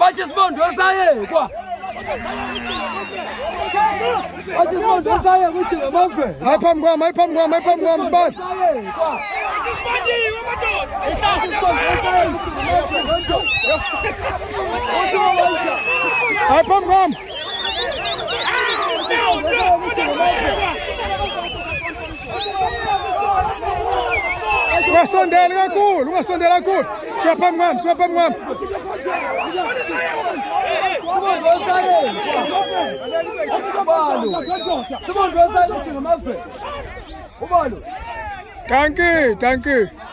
bacisibondo yasayekwa phambi kwam ayi phambi kwam ayi phambi kwam sibaniayi phambi kwam ungasondeli kakhulu ungasondeli kakhulu siwa phambi kwami siwa phambi kwami thank you thank you